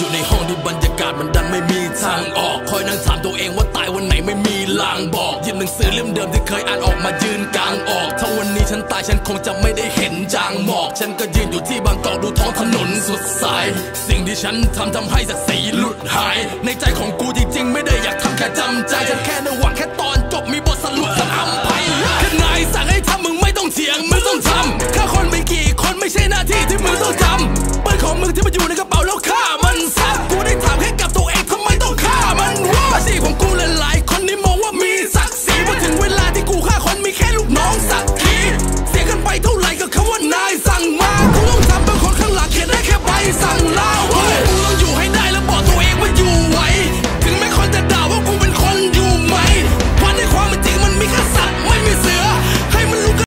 อยู่ในห้องที่บรรยากาศมันดันไม่มีทางออก คอยนั่งถามตัวเองว่าตายวันไหนไม่มีลางบอกยิบหนังสือเล่มเดิมที่เคยอ่านออกมายืนกลางออกถ้าวันนี้ฉันตายฉันคงจะไม่ได้เห็นจางหมอก ฉันก็ยืนอยู่ที่บางกอกดูท้องถนนสุดสาย สิ่งที่ฉันทำทำให้ศักดิ์ศรีหลุดหาย ในใจของกูจริงๆ ไม่ได้อยากทำแค่จำใจฉันแค่ในหวังแค่ตอนจบมีบทสรุปสันอัมไปแค่นายสั่งให้ทำมึงไม่ต้องเถียงมึงต้องทำแค่คนไม่กี่คนไม่ใช่หน้าที่ที่